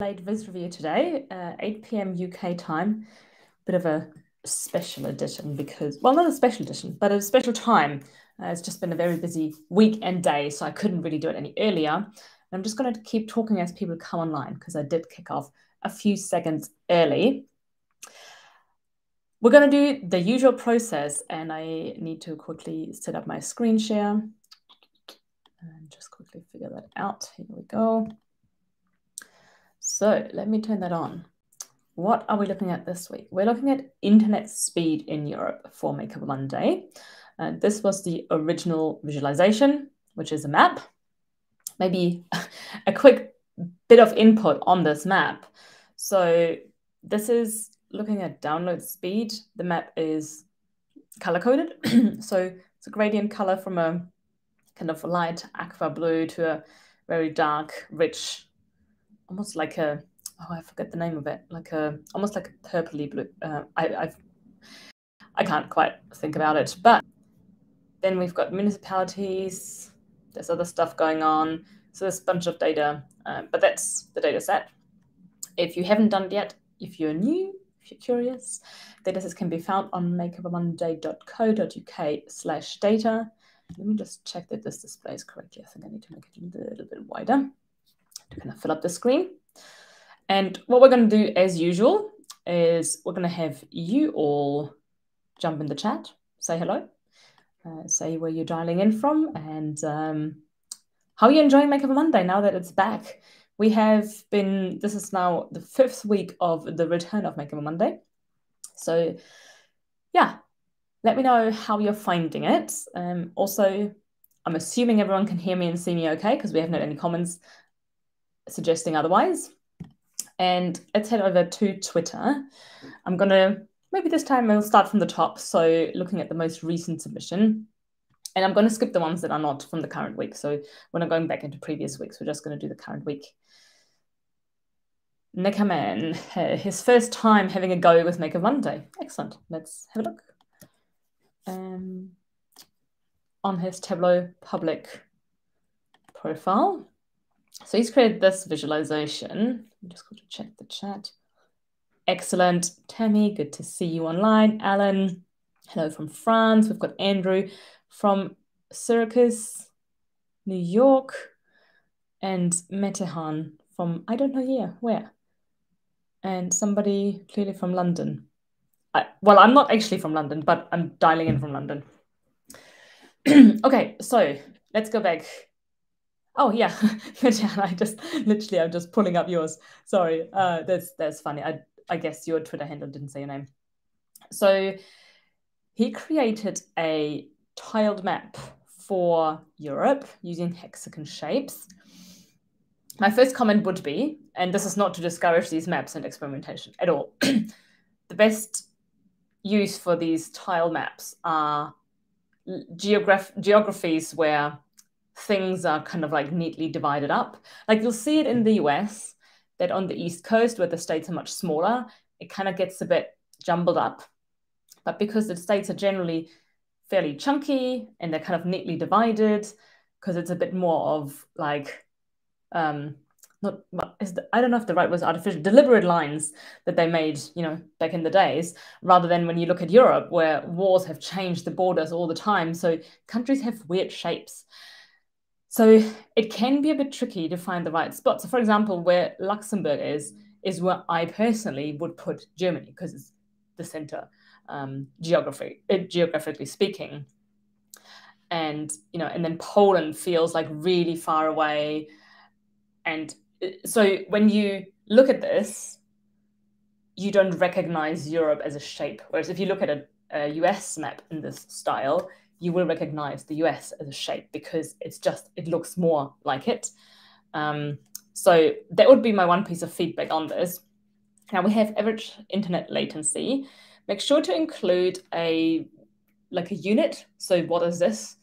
late Viz review today, uh, 8 p.m. UK time. Bit of a special edition because, well, not a special edition, but a special time. Uh, it's just been a very busy week and day, so I couldn't really do it any earlier. And I'm just going to keep talking as people come online because I did kick off a few seconds early. We're going to do the usual process, and I need to quickly set up my screen share and just quickly figure that out. Here we go. So let me turn that on. What are we looking at this week? We're looking at internet speed in Europe for Makeover Monday. Uh, this was the original visualization, which is a map. Maybe a quick bit of input on this map. So this is looking at download speed. The map is color coded. so it's a gradient color from a kind of light aqua blue to a very dark, rich almost like a oh I forget the name of it like a almost like a purpley blue. Uh, I I've, I can't quite think about it, but then we've got municipalities. There's other stuff going on. So there's a bunch of data, uh, but that's the data set. If you haven't done it yet, if you're new, if you're curious, data sets can be found on makeovermonday.co.uk slash data. Let me just check that this displays correctly. I think I need to make it a little bit wider kind of fill up the screen. And what we're going to do as usual is we're going to have you all jump in the chat, say hello, uh, say where you're dialing in from, and um, how you enjoying Makeover Monday now that it's back. We have been, this is now the fifth week of the return of Makeover Monday. So, yeah, let me know how you're finding it. Um, also, I'm assuming everyone can hear me and see me okay because we haven't had any comments suggesting otherwise. And let's head over to Twitter. I'm going to, maybe this time I'll start from the top. So looking at the most recent submission. And I'm going to skip the ones that are not from the current week. So we're not going back into previous weeks. We're just going to do the current week. Neckerman, his first time having a go with Makeover Monday. Excellent. Let's have a look. Um, on his Tableau public profile. So he's created this visualization. I'm just going to check the chat. Excellent. Tammy, good to see you online. Alan, hello from France. We've got Andrew from Syracuse, New York, and Metehan from, I don't know here, where? And somebody clearly from London. I, well, I'm not actually from London, but I'm dialing in from London. okay, so let's go back Oh yeah, I just literally I'm just pulling up yours. Sorry, uh, that's that's funny. I I guess your Twitter handle didn't say your name. So he created a tiled map for Europe using hexagon shapes. My first comment would be, and this is not to discourage these maps and experimentation at all. the best use for these tile maps are geograph- geographies where things are kind of like neatly divided up. Like you'll see it in the US that on the East Coast, where the states are much smaller, it kind of gets a bit jumbled up. But because the states are generally fairly chunky and they're kind of neatly divided, because it's a bit more of like, um, not is the, I don't know if the right was artificial deliberate lines that they made, you know, back in the days, rather than when you look at Europe where wars have changed the borders all the time. So countries have weird shapes. So it can be a bit tricky to find the right spot. So, for example, where Luxembourg is, is where I personally would put Germany because it's the center um, geography, uh, geographically speaking. And you know, and then Poland feels like really far away. And uh, so when you look at this, you don't recognize Europe as a shape. Whereas if you look at a, a US map in this style, you will recognize the US as a shape because it's just, it looks more like it. Um, so that would be my one piece of feedback on this. Now we have average internet latency. Make sure to include a like a unit. So what is this?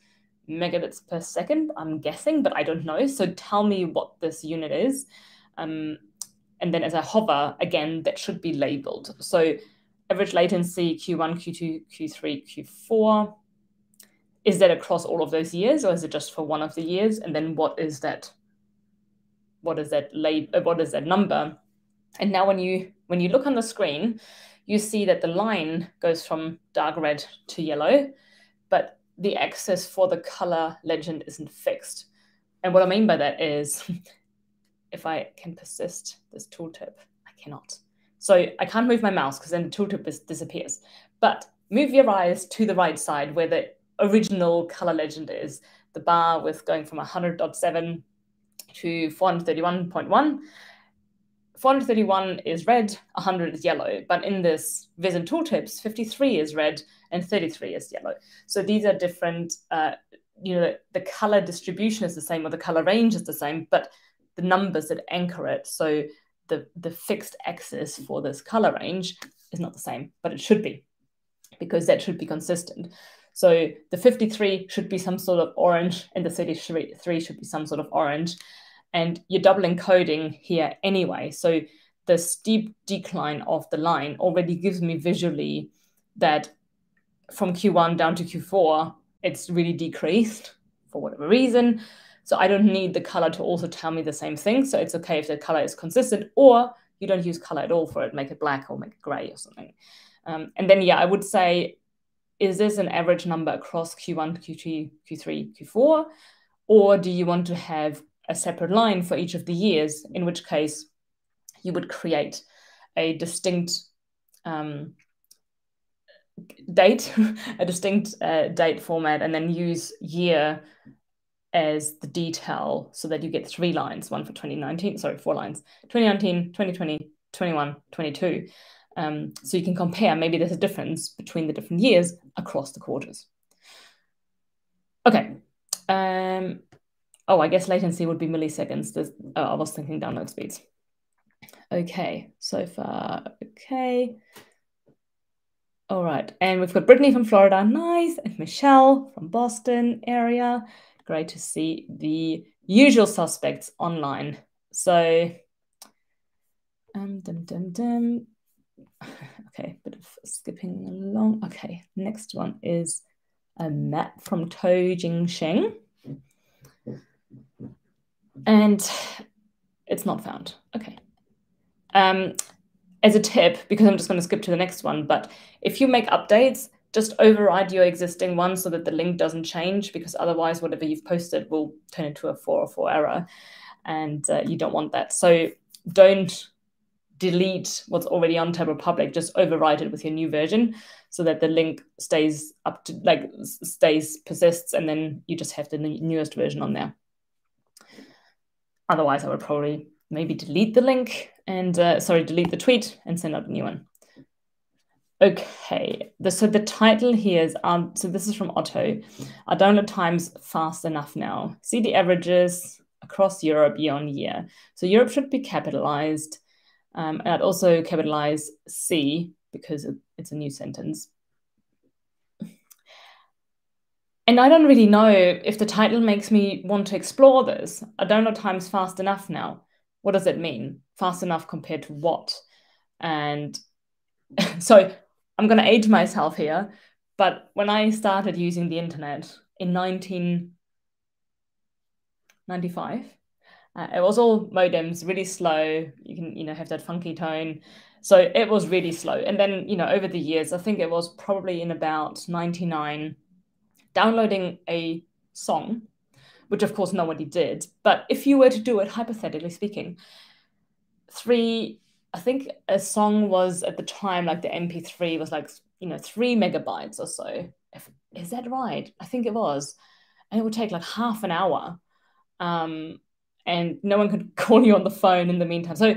Megabits per second, I'm guessing, but I don't know. So tell me what this unit is. Um, and then as I hover, again, that should be labeled. So average latency Q1, Q2, Q3, Q4 is that across all of those years or is it just for one of the years and then what is that what is that uh, what is that number And now when you when you look on the screen, you see that the line goes from dark red to yellow, but the axis for the color legend isn't fixed. And what I mean by that is if I can persist this tooltip, I cannot. So I can't move my mouse because then the tooltip disappears. But move your eyes to the right side where the original color legend is, the bar with going from 100.7 to 431.1. 431 is red, 100 is yellow, but in this Vision tooltips, 53 is red and 33 is yellow. So these are different, uh, you know, the color distribution is the same or the color range is the same, but the numbers that anchor it, so the, the fixed axis for this color range is not the same, but it should be because that should be consistent. So the 53 should be some sort of orange and the 33 should be some sort of orange. And you're double encoding here anyway. So the steep decline of the line already gives me visually that from Q1 down to Q4, it's really decreased for whatever reason. So I don't need the color to also tell me the same thing. So it's okay if the color is consistent or you don't use color at all for it, make it black or make it gray or something. Um, and then, yeah, I would say, is this an average number across Q1, Q2, Q3, Q4? Or do you want to have a separate line for each of the years, in which case you would create a distinct um, date, a distinct uh, date format, and then use year as the detail so that you get three lines, one for 2019, sorry, four lines, 2019, 2020, 21, 22. Um, so you can compare, maybe there's a difference between the different years across the quarters. Okay. Um, oh, I guess latency would be milliseconds. oh, I was thinking download speeds. Okay, so far, okay. All right, and we've got Brittany from Florida, nice, and Michelle from Boston area. Great to see the usual suspects online. So, um, dum, dum, dum. Okay, bit of skipping along. Okay, next one is a map from To Jing Sheng. And it's not found. Okay. Um, as a tip, because I'm just going to skip to the next one, but if you make updates, just override your existing one so that the link doesn't change, because otherwise, whatever you've posted will turn into a 404 error. And uh, you don't want that. So don't delete what's already on Tableau Public, just overwrite it with your new version so that the link stays up to like stays persists and then you just have the newest version on there. Otherwise, I would probably maybe delete the link and uh, sorry, delete the tweet and send out a new one. Okay, the, so the title here is um, so this is from Otto. Are download times fast enough now? See the averages across Europe year on year. So Europe should be capitalized. Um, and I'd also capitalize C because it's a new sentence. And I don't really know if the title makes me want to explore this. I don't know time's fast enough now. What does it mean? Fast enough compared to what? And so I'm going to age myself here. But when I started using the internet in 1995, uh, it was all modems, really slow. You can, you know, have that funky tone. So it was really slow. And then, you know, over the years, I think it was probably in about 99, downloading a song, which of course nobody did. But if you were to do it, hypothetically speaking, three, I think a song was at the time, like the MP3 was like, you know, three megabytes or so. If, is that right? I think it was. And it would take like half an hour. Um, and no one could call you on the phone in the meantime. So,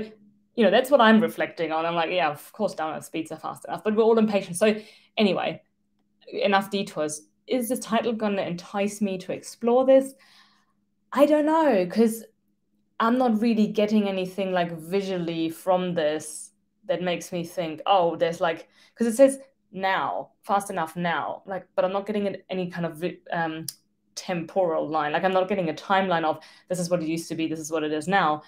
you know, that's what I'm reflecting on. I'm like, yeah, of course, download speeds are fast enough, but we're all impatient. So, anyway, enough detours. Is this title going to entice me to explore this? I don't know, because I'm not really getting anything like visually from this that makes me think, oh, there's like, because it says now, fast enough now, like, but I'm not getting any kind of um, temporal line. Like I'm not getting a timeline of this is what it used to be, this is what it is now.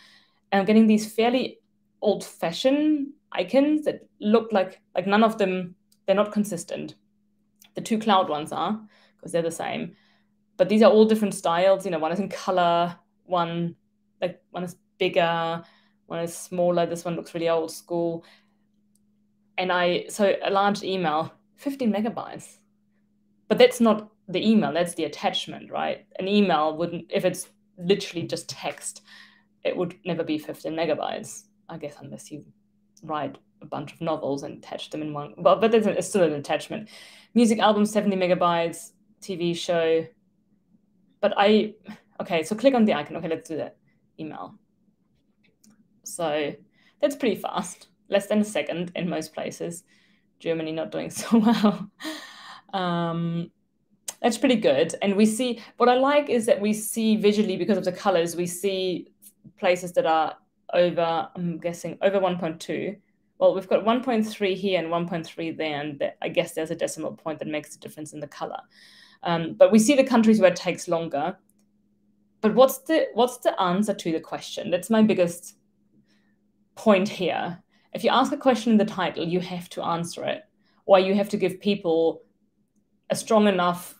And I'm getting these fairly old-fashioned icons that look like like none of them they're not consistent. The two cloud ones are because they're the same, but these are all different styles. You know, one is in color, one like one is bigger, One is smaller. This one looks really old school. And I, so a large email, 15 megabytes. But that's not the email, that's the attachment, right? An email wouldn't, if it's literally just text, it would never be 15 megabytes, I guess, unless you write a bunch of novels and attach them in one. But but it's still an attachment. Music album, 70 megabytes, TV show. But I, okay, so click on the icon. Okay, let's do that. Email. So that's pretty fast, less than a second in most places. Germany not doing so well. um, that's pretty good. And we see what I like is that we see visually because of the colors, we see places that are over, I'm guessing, over 1.2. Well, we've got 1.3 here and 1.3 there, and I guess there's a decimal point that makes the difference in the color. Um, but we see the countries where it takes longer. But what's the what's the answer to the question? That's my biggest point here. If you ask a question in the title, you have to answer it, or you have to give people a strong enough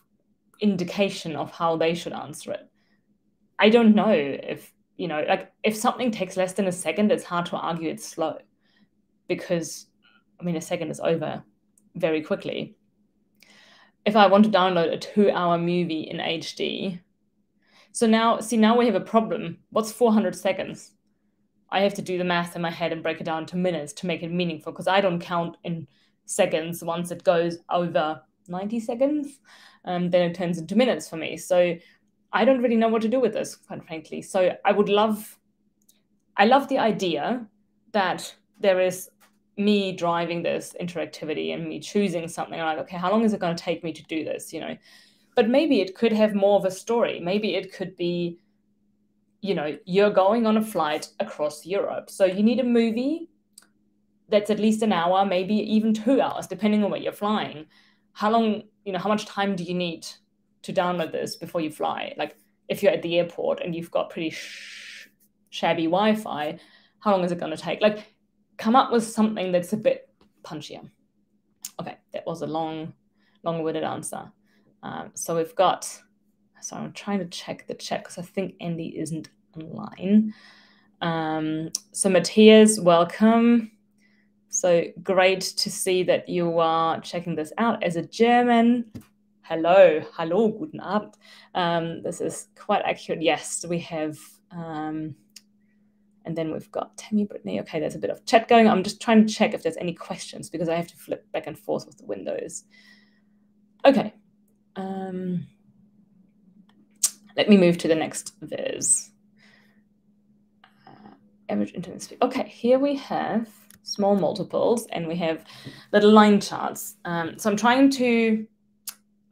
indication of how they should answer it. I don't know if, you know, like if something takes less than a second, it's hard to argue it's slow because, I mean, a second is over very quickly. If I want to download a two hour movie in HD, so now, see, now we have a problem. What's 400 seconds? I have to do the math in my head and break it down to minutes to make it meaningful because I don't count in seconds once it goes over 90 seconds. Um, then it turns into minutes for me. So I don't really know what to do with this, quite frankly. So I would love, I love the idea that there is me driving this interactivity and me choosing something like, okay, how long is it going to take me to do this? You know, but maybe it could have more of a story. Maybe it could be you know, you're going on a flight across Europe. So you need a movie that's at least an hour, maybe even two hours, depending on where you're flying. How long, you know, how much time do you need to download this before you fly? Like if you're at the airport and you've got pretty sh- shabby Wi Fi, how long is it going to take? Like come up with something that's a bit punchier. Okay, that was a long, long winded answer. Um, so we've got so I'm trying to check the chat because I think Andy isn't online. Um, so Matthias, welcome. So great to see that you are checking this out as a German. Hello, hallo, guten Abend. Um, this is quite accurate. Yes, we have, um, and then we've got Tammy Brittany. Okay, there's a bit of chat going. I'm just trying to check if there's any questions because I have to flip back and forth with the windows. Okay. Um, let me move to the next viz. Uh, average internet speed. Okay, here we have small multiples and we have little line charts. Um, so I'm trying to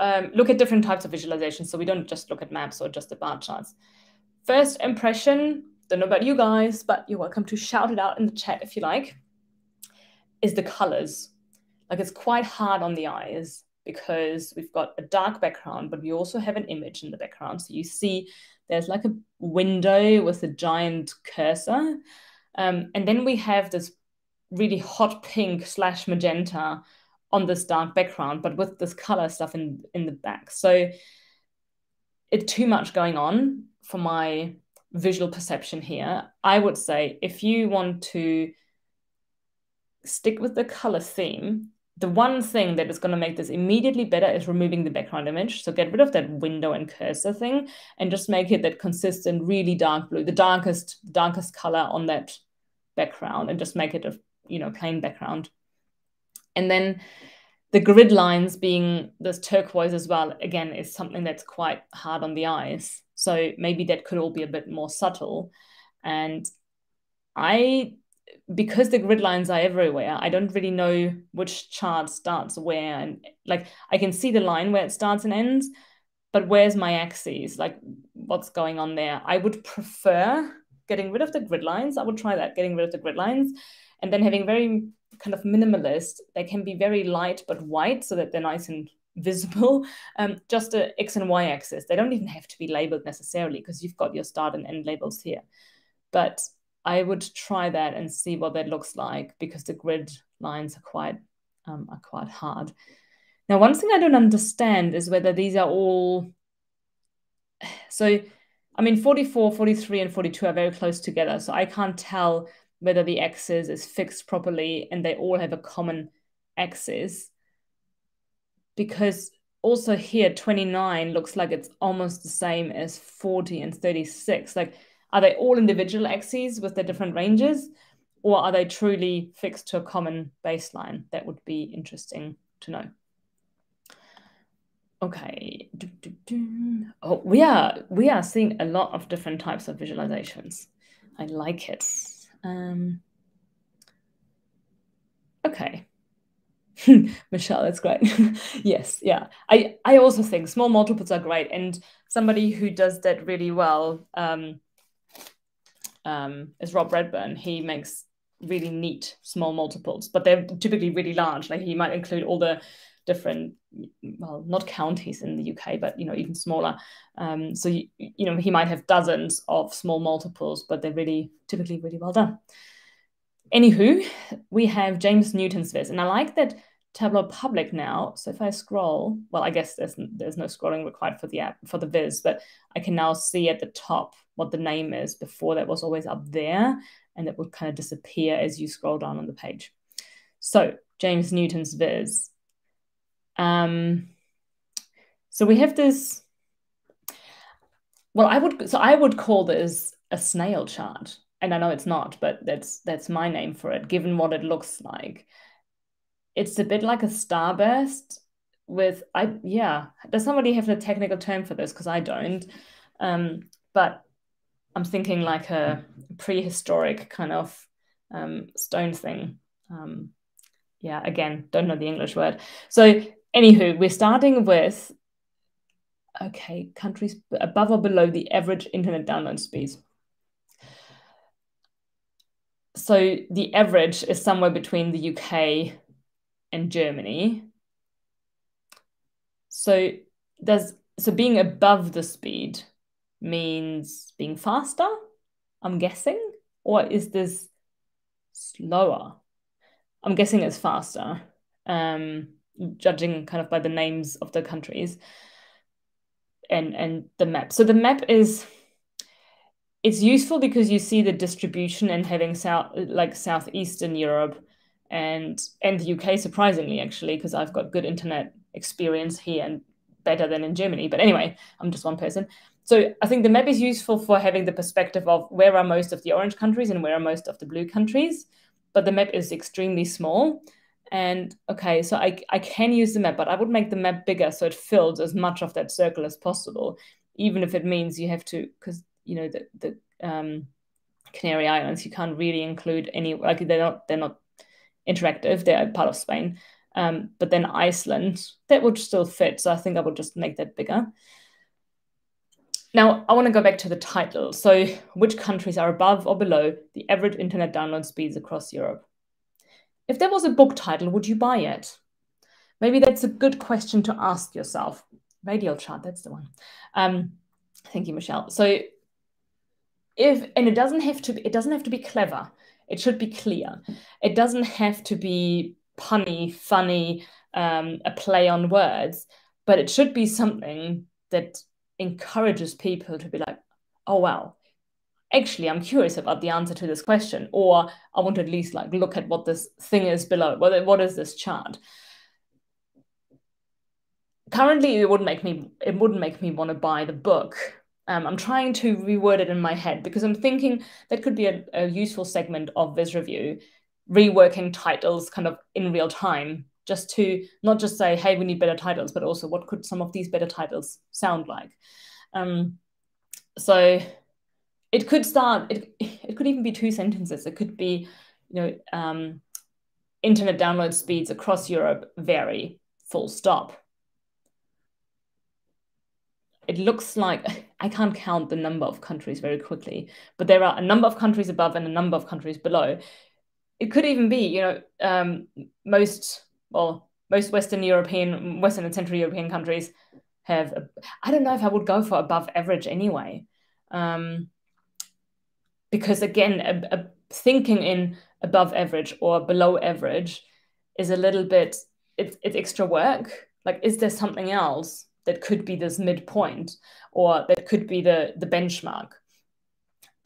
um, look at different types of visualizations so we don't just look at maps or just the bar charts. First impression, don't know about you guys, but you're welcome to shout it out in the chat if you like, is the colors. Like it's quite hard on the eyes because we've got a dark background, but we also have an image in the background. So you see there's like a window with a giant cursor. Um, and then we have this really hot pink slash magenta on this dark background, but with this color stuff in, in the back. So it's too much going on for my visual perception here. I would say if you want to stick with the color theme, the one thing that is going to make this immediately better is removing the background image. So get rid of that window and cursor thing and just make it that consistent, really dark blue, the darkest, darkest color on that background and just make it a, you know, plain background. And then the grid lines being this turquoise as well, again, is something that's quite hard on the eyes. So maybe that could all be a bit more subtle. And I because the grid lines are everywhere, I don't really know which chart starts where. And like I can see the line where it starts and ends, but where's my axes? Like what's going on there? I would prefer getting rid of the grid lines. I would try that, getting rid of the grid lines, and then having very kind of minimalist. They can be very light but white so that they're nice and visible. Um, just a X and Y axis. They don't even have to be labeled necessarily because you've got your start and end labels here. But I would try that and see what that looks like because the grid lines are quite um, are quite hard. Now, one thing I don't understand is whether these are all so I mean 44, 43 and 42 are very close together. So I can't tell whether the axis is fixed properly and they all have a common axis. Because also here, 29 looks like it's almost the same as 40 and 36. Like, are they all individual axes with their different ranges? Or are they truly fixed to a common baseline? That would be interesting to know. Okay. Oh, we are we are seeing a lot of different types of visualizations. I like it. Um, okay. Michelle, that's great. yes, yeah. I I also think small multiples are great, and somebody who does that really well um, um, is Rob Radburn. He makes really neat small multiples, but they're typically really large. Like he might include all the different, well, not counties in the UK, but you know even smaller. Um, so you, you know he might have dozens of small multiples, but they're really typically really well done. Anywho, we have James Newton's viz, and I like that Tableau Public now. So if I scroll, well, I guess there's there's no scrolling required for the app for the viz, but I can now see at the top what the name is. Before that was always up there, and it would kind of disappear as you scroll down on the page. So James Newton's viz. Um, so we have this. Well, I would so I would call this a snail chart and I know it's not, but that's that's my name for it, given what it looks like. It's a bit like a starburst with I yeah. Does somebody have a technical term for this? Because I don't. Um, but I'm thinking like a prehistoric kind of um, stone thing. Um, yeah, again, don't know the English word. So, anywho, we're starting with okay, countries above or below the average internet download speeds so the average is somewhere between the UK and Germany. So does so being above the speed means being faster? I'm guessing, or is this slower? I'm guessing it's faster. Um, judging kind of by the names of the countries and and the map. So the map is it's useful because you see the distribution and having south like southeastern Europe and and the UK surprisingly actually because I've got good internet experience here and better than in Germany. But anyway, I'm just one person. So I think the map is useful for having the perspective of where are most of the orange countries and where are most of the blue countries. But the map is extremely small. And okay, so I, I can use the map, but I would make the map bigger so it fills as much of that circle as possible, even if it means you have to, because you know the the um, Canary Islands, you can't really include any like they're not they're not interactive. They're part of Spain. Um, but then Iceland, that would still fit. So I think I would just make that bigger. Now I want to go back to the title. So which countries are above or below the average internet download speeds across Europe? If there was a book title, would you buy it? Maybe that's a good question to ask yourself. Radial chart, that's the one. Um, thank you, Michelle. So if and it doesn't have to be, it doesn't have to be clever it should be clear it doesn't have to be punny funny um, a play on words but it should be something that encourages people to be like oh wow actually i'm curious about the answer to this question or i want to at least like look at what this thing is below what, what is this chart currently it wouldn't make me it wouldn't make me want to buy the book um, I'm trying to reword it in my head because I'm thinking that could be a, a useful segment of this Review, reworking titles kind of in real time, just to not just say, hey, we need better titles, but also what could some of these better titles sound like? Um, so it could start, it, it could even be two sentences. It could be, you know, um, internet download speeds across Europe vary, full stop it looks like I can't count the number of countries very quickly, but there are a number of countries above and a number of countries below. It could even be, you know, um, most well, most Western European, Western and Central European countries have. I don't know if I would go for above average anyway, um, because again, a, a thinking in above average or below average is a little bit. It's it's extra work. Like, is there something else that could be this midpoint or that could be the the benchmark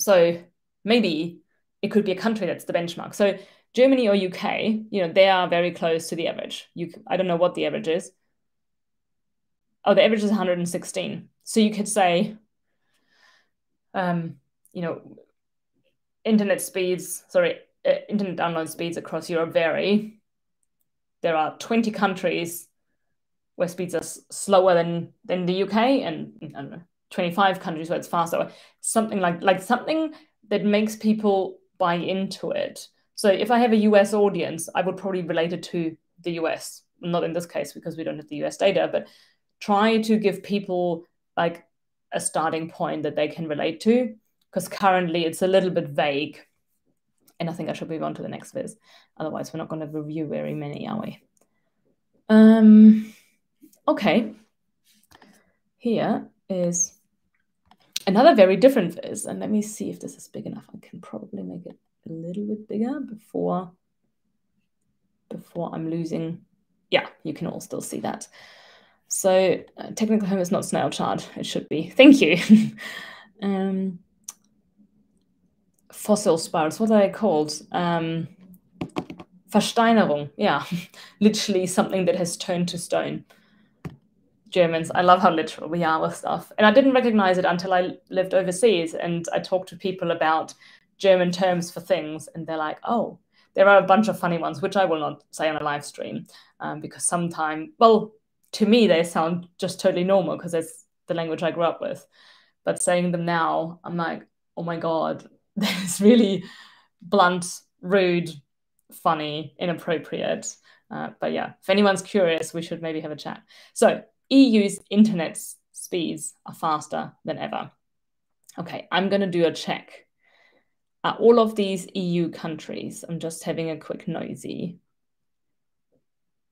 so maybe it could be a country that's the benchmark. So Germany or UK, you know, they are very close to the average. You, I don't know what the average is. Oh, the average is 116. So you could say, um, you know, internet speeds, sorry, uh, internet download speeds across Europe vary. There are 20 countries where speeds are slower than than the UK, and know, 25 countries where it's faster. Something like like something that makes people buy into it. So if I have a US audience, I would probably relate it to the US. Not in this case because we don't have the US data, but try to give people like a starting point that they can relate to because currently it's a little bit vague. And I think I should move on to the next viz. Otherwise, we're not going to review very many, are we? Um, okay. Here is another very different viz. And let me see if this is big enough. I can probably make it a little bit bigger before before I'm losing. Yeah, you can all still see that. So uh, technical home is not snail chart. It should be. Thank you. um, fossil spirals. What are they called? Um, Versteinerung. Yeah, literally something that has turned to stone. Germans, I love how literal we are with stuff. And I didn't recognize it until I lived overseas and I talked to people about German terms for things, and they're like, oh, there are a bunch of funny ones, which I will not say on a live stream um, because sometimes, well, to me, they sound just totally normal because it's the language I grew up with. But saying them now, I'm like, oh my God, that's really blunt, rude, funny, inappropriate. Uh, but yeah, if anyone's curious, we should maybe have a chat. So, EU's internet speeds are faster than ever. Okay, I'm going to do a check all of these EU countries, I'm just having a quick nosy.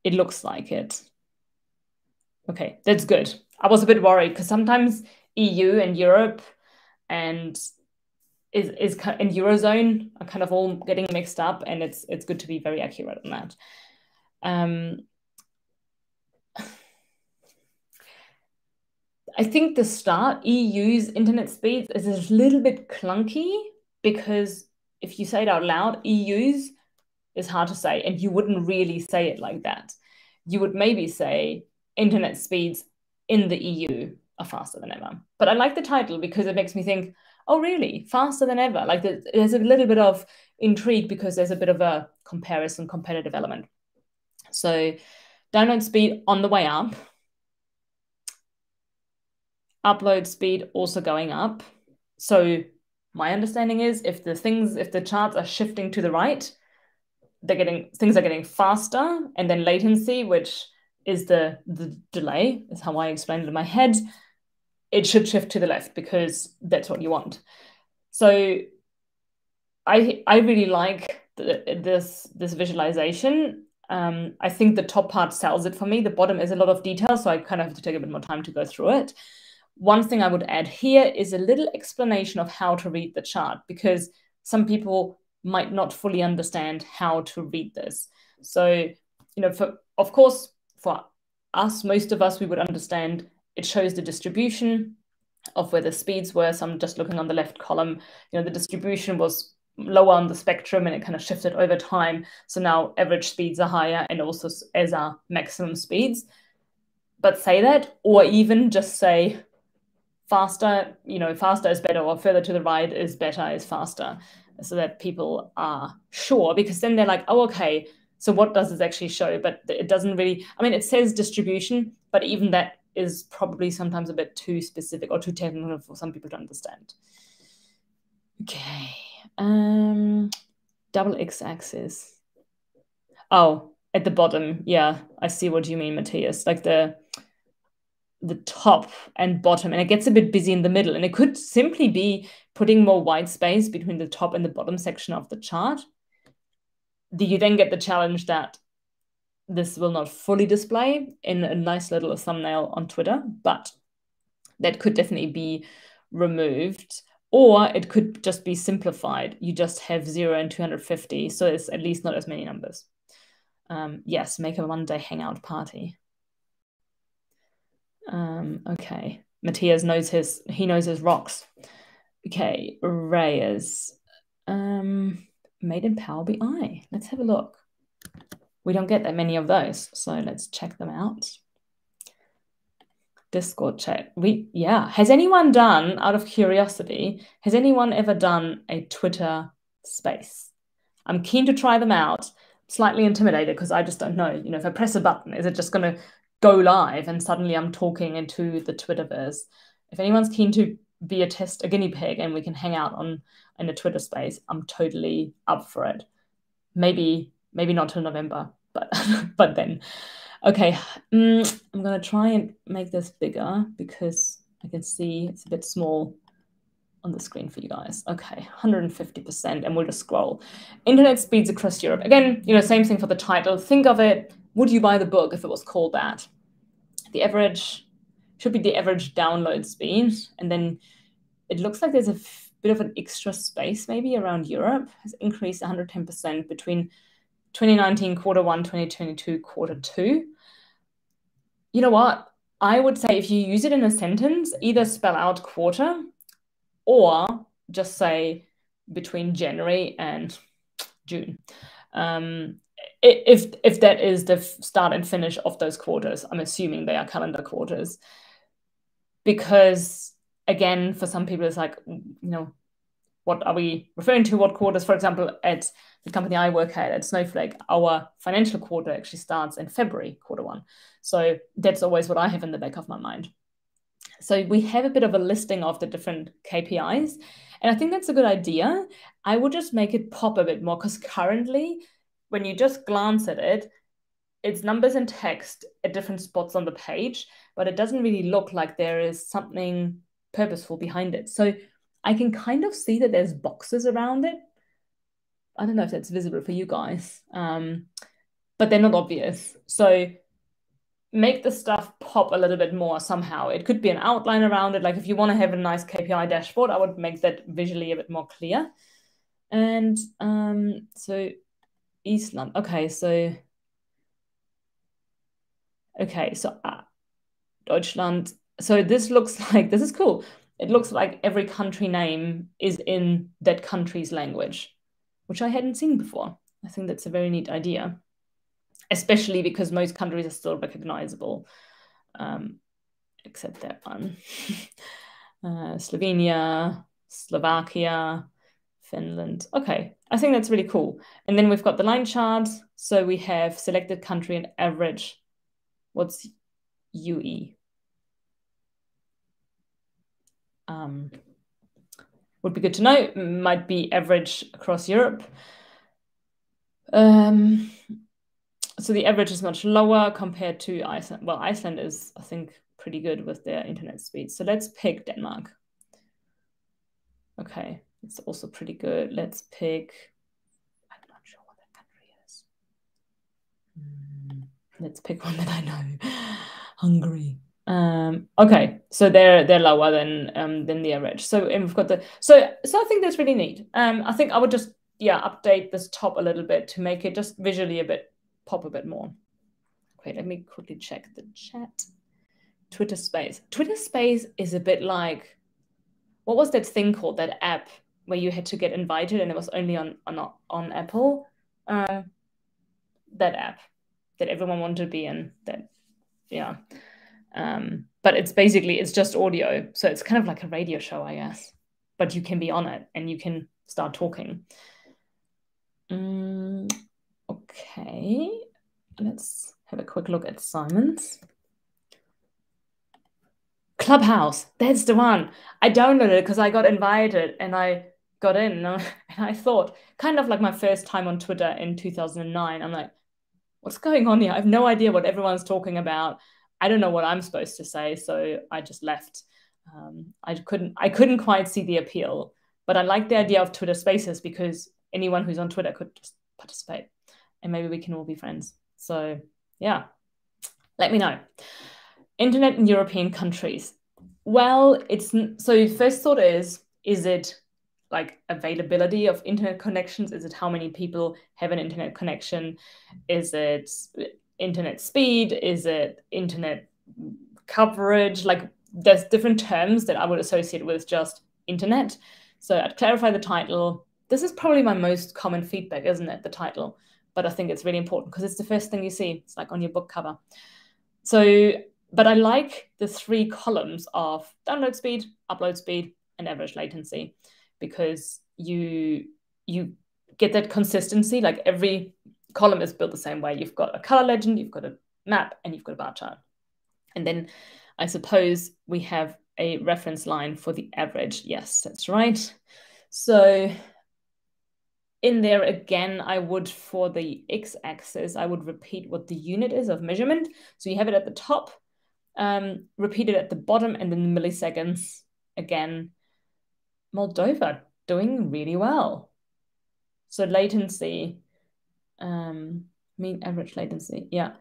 It looks like it. Okay, that's good. I was a bit worried because sometimes EU and Europe and is is in eurozone are kind of all getting mixed up, and it's it's good to be very accurate on that. Um, I think the start EU's internet speeds is a little bit clunky because if you say it out loud, EU's is hard to say, and you wouldn't really say it like that. You would maybe say internet speeds in the EU are faster than ever. But I like the title because it makes me think, oh, really? Faster than ever? Like there's a little bit of intrigue because there's a bit of a comparison, competitive element. So download speed on the way up. Upload speed also going up. So my understanding is if the things if the charts are shifting to the right they're getting things are getting faster and then latency which is the the delay is how i explained it in my head it should shift to the left because that's what you want so i i really like the, this this visualization um, I think the top part sells it for me. The bottom is a lot of detail, so I kind of have to take a bit more time to go through it. One thing I would add here is a little explanation of how to read the chart because some people might not fully understand how to read this. So, you know, for of course, for us, most of us, we would understand it shows the distribution of where the speeds were. So I'm just looking on the left column. You know, the distribution was lower on the spectrum and it kind of shifted over time. So now average speeds are higher and also as are maximum speeds. But say that, or even just say faster, you know, faster is better, or further to the right is better is faster, so that people are sure, because then they're like, oh, okay, so what does this actually show? But it doesn't really, I mean, it says distribution, but even that is probably sometimes a bit too specific or too technical for some people to understand. Okay. Um, double X axis. Oh, at the bottom. Yeah, I see what you mean, Matthias. Like the the top and bottom and it gets a bit busy in the middle and it could simply be putting more white space between the top and the bottom section of the chart do you then get the challenge that this will not fully display in a nice little thumbnail on twitter but that could definitely be removed or it could just be simplified you just have 0 and 250 so it's at least not as many numbers um, yes make a one day hangout party um, okay. Matthias knows his he knows his rocks. Okay, Reyes. Um, made in Power BI. Let's have a look. We don't get that many of those, so let's check them out. Discord chat. We yeah. Has anyone done, out of curiosity, has anyone ever done a Twitter space? I'm keen to try them out. Slightly intimidated because I just don't know. You know, if I press a button, is it just going to go live and suddenly I'm talking into the Twitterverse? If anyone's keen to be a test, a guinea pig, and we can hang out on in a Twitter space, I'm totally up for it. Maybe, maybe not till November, but but then. Okay, mm, I'm gonna try and make this bigger because I can see it's a bit small on the screen for you guys. Okay, 150%, and we'll just scroll. Internet speeds across Europe. Again, you know, same thing for the title. Think of it, would you buy the book if it was called that? The average should be the average download speed. And then it looks like there's a bit of an extra space maybe around Europe, has increased 110% between 2019 quarter one, 2022 quarter two. You know what? I would say if you use it in a sentence, either spell out quarter or just say between January and June. Um, if if that is the start and finish of those quarters, I'm assuming they are calendar quarters, because again, for some people, it's like you know, what are we referring to? What quarters? For example, at the company I work at, at Snowflake, our financial quarter actually starts in February, quarter one. So that's always what I have in the back of my mind. So we have a bit of a listing of the different KPIs. And I think that's a good idea. I would just make it pop a bit more because currently, when you just glance at it, it's numbers and text at different spots on the page, but it doesn't really look like there is something purposeful behind it. So I can kind of see that there's boxes around it. I don't know if that's visible for you guys, um, but they're not obvious. So make the stuff pop a little bit more somehow. It could be an outline around it. Like if you want to have a nice KPI dashboard, I would make that visually a bit more clear. And um, so Ísland. Okay, so okay, so uh, Deutschland. So this looks like this is cool. It looks like every country name is in that country's language, which I hadn't seen before. I think that's a very neat idea especially because most countries are still recognizable, um, except that one. uh, Slovenia, Slovakia, Finland. Okay, I think that's really cool. And then we've got the line chart. So we have selected country and average. What's UE? Um, would be good to know. Might be average across Europe. Um, so the average is much lower compared to Iceland. Well, Iceland is, I think, pretty good with their internet speed. So let's pick Denmark. Okay, it's also pretty good. Let's pick, I'm not sure what that country is. Mm, let's pick one that I know, Hungary. Um, okay, so they're they're lower than um, than the average. So and we've got the so so I think that's really neat. Um, I think I would just yeah update this top a little bit to make it just visually a bit pop a bit more. Okay, let me quickly check the chat. Twitter Space. Twitter Space is a bit like what was that thing called? That app where you had to get invited and it was only on on on Apple. Uh, that app that everyone wanted to be in. That yeah. Um, but it's basically it's just audio, so it's kind of like a radio show, I guess. But you can be on it and you can start talking. Mm, Okay, let's have a quick look at Simon's. Clubhouse, that's the one. I downloaded it because I got invited and I got in and I thought, kind of like my first time on Twitter in 2009, I'm like, what's going on here? I have no idea what everyone's talking about. I don't know what I'm supposed to say, so I just left. Um, I couldn't I couldn't quite see the appeal, but I like the idea of Twitter Spaces because anyone who's on Twitter could just participate and maybe we can all be friends. So, yeah, let me know. Internet in European countries. Well, it's so first thought is is it like availability of internet connections? Is it how many people have an internet connection? Is it internet speed? Is it internet coverage? Like there's different terms that I would associate with just internet. So I'd clarify the title this is probably my most common feedback, isn't it? The title, but I think it's really important because it's the first thing you see. It's like on your book cover. So, but I like the three columns of download speed, upload speed, and average latency because you you get that consistency. Like every column is built the same way. You've got a color legend, you've got a map, and you've got a bar chart. And then I suppose we have a reference line for the average. Yes, that's right. So in there again, I would, for the x-axis, I would repeat what the unit is of measurement. So you have it at the top, um, repeat it at the bottom, and then the milliseconds again. Moldova doing really well. So latency, um, mean average latency, yeah.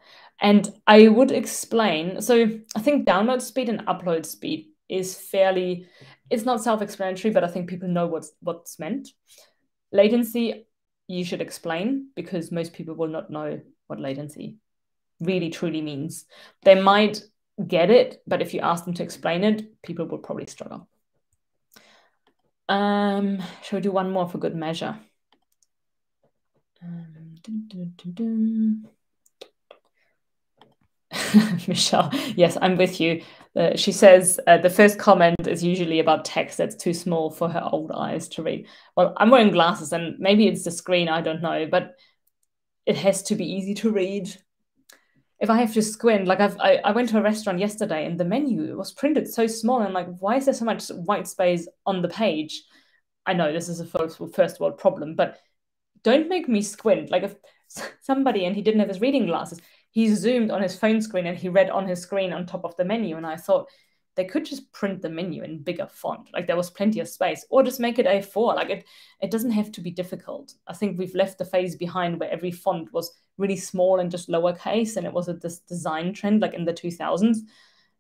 And I would explain, so I think download speed and upload speed is fairly, it's not self-explanatory, but I think people know what's what's meant. Latency, you should explain because most people will not know what latency really truly means. They might get it, but if you ask them to explain it, people will probably struggle. Um, shall we do one more for good measure? Um, Michelle, yes, I'm with you. Uh, she says uh, the first comment is usually about text that's too small for her old eyes to read. Well, I'm wearing glasses and maybe it's the screen, I don't know, but it has to be easy to read. If I have to squint, like I've, I, I went to a restaurant yesterday and the menu was printed so small. And like, why is there so much white space on the page? I know this is a first, first world problem, but don't make me squint. Like if somebody and he didn't have his reading glasses, he zoomed on his phone screen and he read on his screen on top of the menu. And I thought they could just print the menu in bigger font. Like there was plenty of space, or just make it A4. Like it, it doesn't have to be difficult. I think we've left the phase behind where every font was really small and just lowercase, and it was a this design trend like in the 2000s.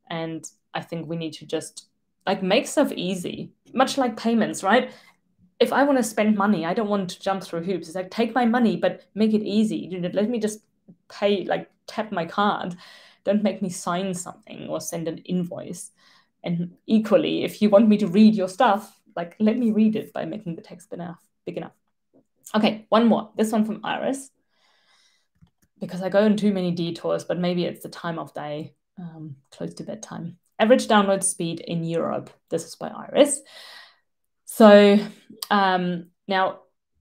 And I think we need to just like make stuff easy, much like payments, right? If I want to spend money, I don't want to jump through hoops. It's like take my money, but make it easy. You know, Let me just pay like tap my card. Don't make me sign something or send an invoice. And equally, if you want me to read your stuff, like let me read it by making the text big enough. Big enough. Okay, one more. This one from Iris. Because I go in too many detours, but maybe it's the time of day, um, close to bedtime. Average download speed in Europe. This is by Iris. So um, now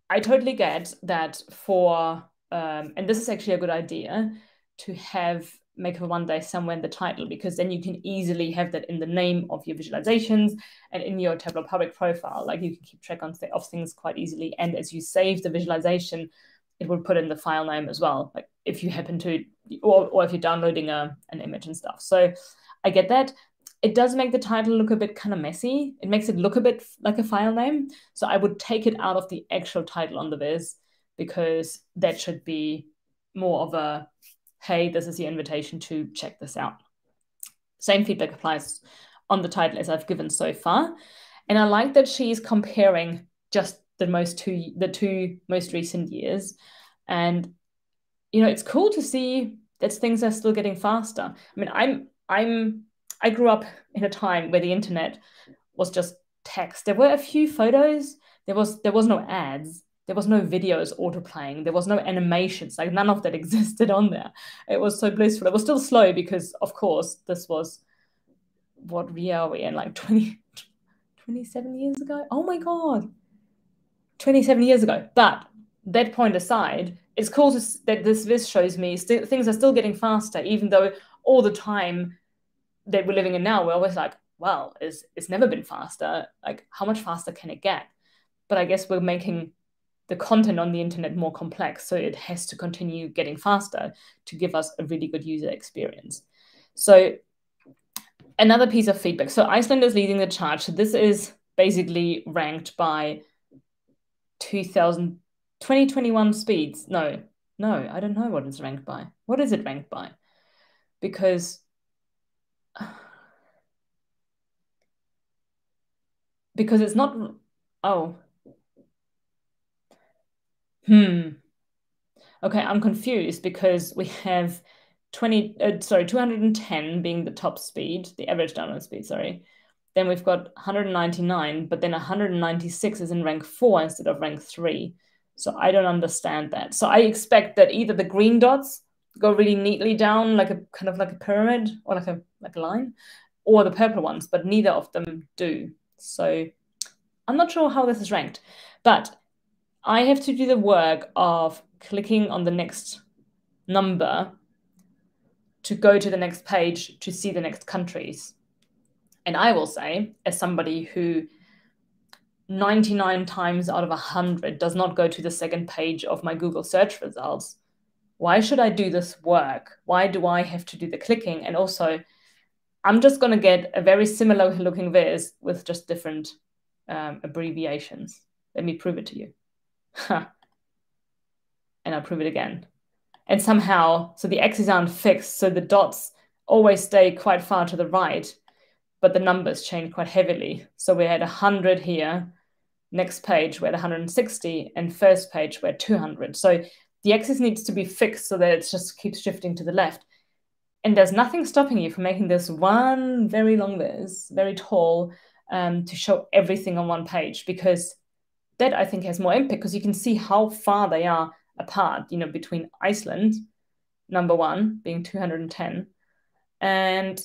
I totally get that for, um, and this is actually a good idea, to have Makeover Monday somewhere in the title because then you can easily have that in the name of your visualizations and in your Tableau Public profile. Like you can keep track on of things quite easily. And as you save the visualization, it will put in the file name as well. Like if you happen to, or, or if you're downloading a, an image and stuff. So I get that. It does make the title look a bit kind of messy. It makes it look a bit like a file name. So I would take it out of the actual title on the viz because that should be more of a hey, this is your invitation to check this out. Same feedback applies on the title as I've given so far. And I like that she's comparing just the most two the two most recent years. And you know, it's cool to see that things are still getting faster. I mean, I'm I'm I grew up in a time where the internet was just text. There were a few photos. There was there was no ads. There was no videos auto playing there was no animations. Like none of that existed on there. It was so blissful. It was still slow because of course this was what year are we in? Like 20 27 years ago? Oh my god. 27 years ago. But that point aside it's cool to, that this this shows me st- things are still getting faster even though all the time that we're living in now we're always like well it's, it's never been faster like how much faster can it get but i guess we're making the content on the internet more complex. So it has to continue getting faster to give us a really good user experience. So another piece of feedback. So Iceland is leading the charge. This is basically ranked by 2000, 2021 speeds. No, no, I don't know what it's ranked by. What is it ranked by? Because because it's not oh Hmm. Okay, I'm confused because we have 20, uh, sorry, 210 being the top speed, the average download speed, sorry. then we've got 199, but then 196 is in rank four instead of rank three. So I don't understand that. So I expect that either the green dots go really neatly down like a kind of like a pyramid or like a like a line, or the purple ones, but neither of them do. So I'm not sure how this is ranked, but I have to do the work of clicking on the next number to go to the next page to see the next countries. And I will say, as somebody who 99 times out of 100 does not go to the second page of my Google search results, why should I do this work? Why do I have to do the clicking? And also, I'm just going to get a very similar looking viz with just different um, abbreviations. Let me prove it to you. and I'll prove it again. And somehow, so the x's aren't fixed, so the dots always stay quite far to the right but the numbers change quite heavily. So we had 100 here, next page we had 160, and first page we had 200. So the axis needs to be fixed so that it just keeps shifting to the left. And there's nothing stopping you from making this one very long viz, very tall, um, to show everything on one page because that I think has more impact because you can see how far they are apart, you know, between Iceland, number one, being 210, and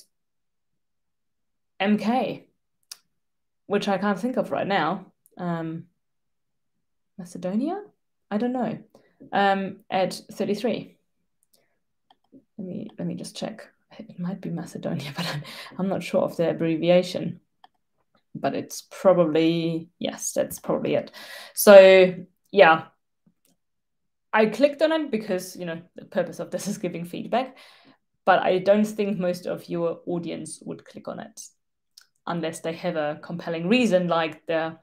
MK, which I can't think of right now. Um, Macedonia? I don't know. Um, at 33. Let me let me just check. It might be Macedonia, but I'm, I'm not sure of the abbreviation. But it's probably yes, that's probably it. So yeah, I clicked on it because you know the purpose of this is giving feedback, but I don't think most of your audience would click on it unless they have a compelling reason, like their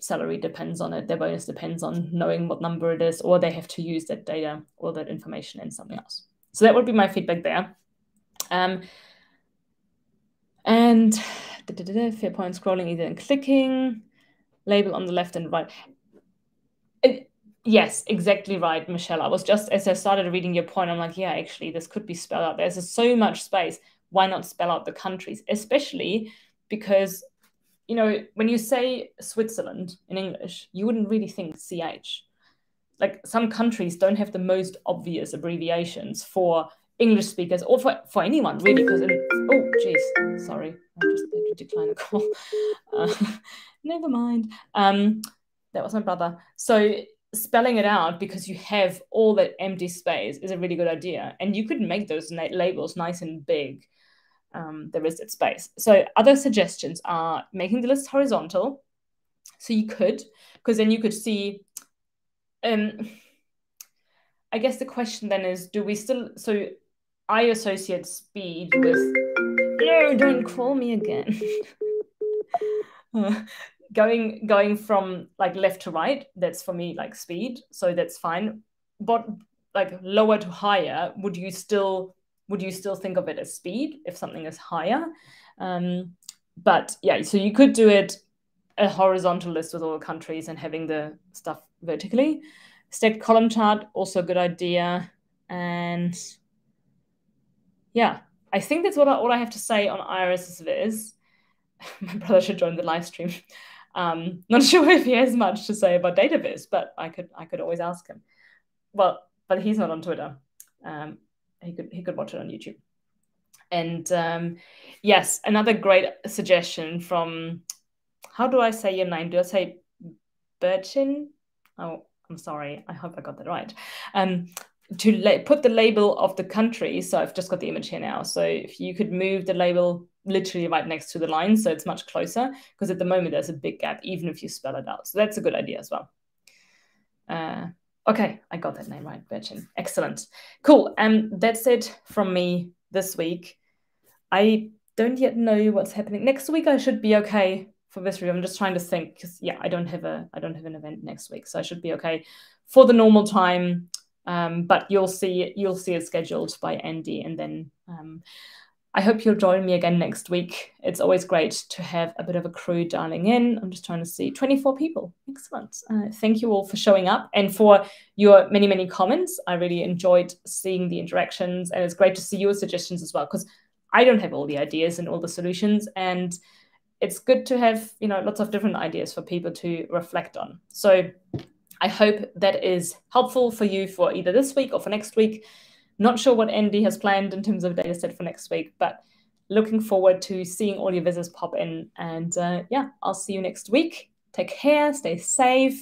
salary depends on it, their bonus depends on knowing what number it is, or they have to use that data or that information in something else. So that would be my feedback there. Um, and da, da, da, fair point scrolling either and clicking, label on the left and right. It, yes, exactly right, Michelle. I was just as I started reading your point, I'm like, yeah, actually, this could be spelled out. There's so much space why not spell out the countries? Especially because, you know, when you say Switzerland in English, you wouldn't really think CH. Like some countries don't have the most obvious abbreviations for English speakers or for, for anyone really. Because oh, geez, sorry, I just had to decline a call. Uh, never mind. Um, that was my brother. So spelling it out because you have all that empty space is a really good idea. And you could make those labels nice and big um, there is that space. So other suggestions are making the list horizontal. So you could, because then you could see, um, I guess the question then is, do we still, so I associate speed with, no, don't call me again. going going from like left to right that's for me like speed so that's fine but like lower to higher would you still would you still think of it as speed if something is higher? Um, but yeah, so you could do it a horizontal list with all the countries and having the stuff vertically. Stacked column chart, also a good idea. And yeah, I think that's what I, all I have to say on Iris's viz. My brother should join the live stream. Um, not sure if he has much to say about data viz, but I could I could always ask him. Well, but he's not on Twitter. Um, he could he could watch it on YouTube. And um, yes, another great suggestion from how do I say your name? Do I say Birchin? Oh, I'm sorry. I hope I got that right. Um, to put the label of the country. So I've just got the image here now. So if you could move the label literally right next to the line, so it's much closer, because at the moment there's a big gap, even if you spell it out. So that's a good idea as well. Uh, Okay, I got that name right, Virgin. Excellent. Cool. And um, that's it from me this week. I don't yet know what's happening. Next week I should be okay for this review. I'm just trying to think because yeah, I don't have a I don't have an event next week, so I should be okay for the normal time. Um, but you'll see you'll see it scheduled by Andy, and then um, I hope you'll join me again next week. It's always great to have a bit of a crew dialing in. I'm just trying to see 24 people. Excellent. Uh, thank you all for showing up and for your many, many comments. I really enjoyed seeing the interactions, and it's great to see your suggestions as well because I don't have all the ideas and all the solutions. And it's good to have you know lots of different ideas for people to reflect on. So I hope that is helpful for you for either this week or for next week. Not sure what Andy has planned in terms of data set for next week, but looking forward to seeing all your visits pop in. And uh, yeah, I'll see you next week. Take care, stay safe,